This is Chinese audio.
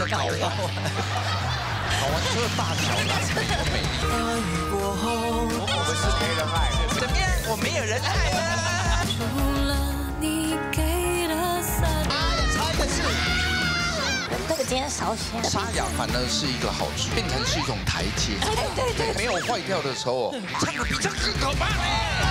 玩，好玩车的大小呢，美美丽？我们是没人爱，怎么样？我没有人爱了。除了你给的伞。哎呀，差的是这。个今天少写。沙哑反而是一个好处，变成是一种台阶。对对对，没有坏掉的时候，唱的比较更可怕嘞。